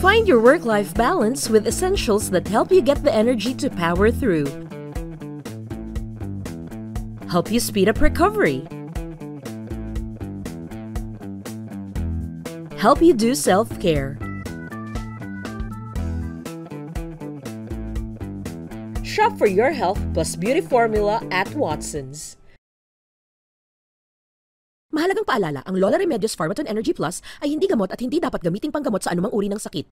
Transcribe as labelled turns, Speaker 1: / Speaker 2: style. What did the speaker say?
Speaker 1: Find your work life balance with essentials that help you get the energy to power through. Help you speed up recovery. Help you do self care. Shop for your health plus beauty formula at Watsons.
Speaker 2: Mahalagang paalala, ang Lola Remedios Pharmaton Energy Plus ay hindi gamot at hindi dapat gamitin panggamot sa anumang uri ng sakit.